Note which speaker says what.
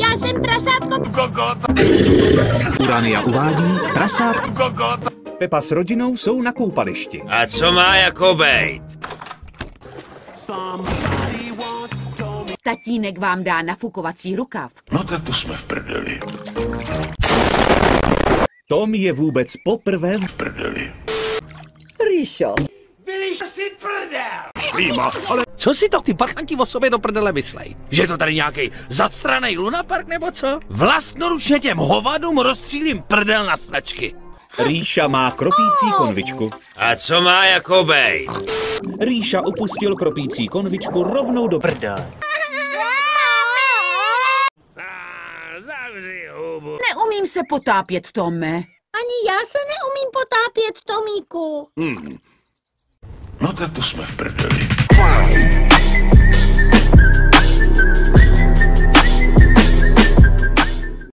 Speaker 1: Já jsem prasátko.
Speaker 2: Urania uvádí prasát. Pepa s rodinou jsou na koupališti.
Speaker 3: A co má jako bejt?
Speaker 1: Tatínek vám dá nafukovací rukav.
Speaker 4: No tak to jsme v prdeli.
Speaker 2: Tom je vůbec poprvé v
Speaker 4: Prdeli.
Speaker 1: Ríšo.
Speaker 5: Co si to ty parchanti o sobě do prdele myslej? Že je to tady nějaký zastranej lunapark nebo co? Vlastnoručně těm hovadům rozstřílím prdel na snačky.
Speaker 2: Ríša má kropící konvičku.
Speaker 3: A co má jako bejt?
Speaker 2: Ríša upustil kropící konvičku rovnou do prdele.
Speaker 3: Hubu.
Speaker 1: Neumím se potápět, Tome.
Speaker 6: Ani já se neumím potápět, Tomíku.
Speaker 4: No tak to jsme v prdeli.